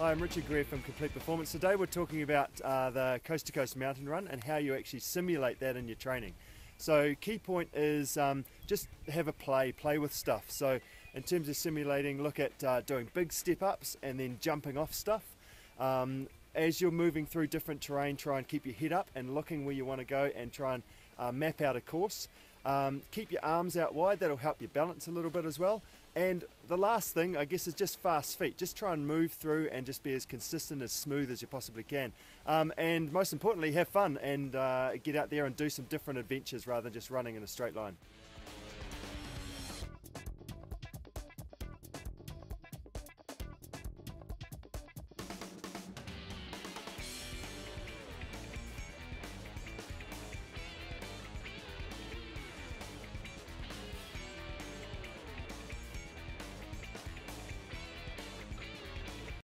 Hi, I'm Richard Greer from Complete Performance. Today we're talking about uh, the Coast to Coast Mountain Run and how you actually simulate that in your training. So key point is um, just have a play, play with stuff. So in terms of simulating, look at uh, doing big step ups and then jumping off stuff. Um, as you're moving through different terrain, try and keep your head up and looking where you want to go and try and uh, map out a course. Um, keep your arms out wide, that'll help you balance a little bit as well. And the last thing, I guess, is just fast feet. Just try and move through and just be as consistent, as smooth as you possibly can. Um, and most importantly, have fun and uh, get out there and do some different adventures rather than just running in a straight line.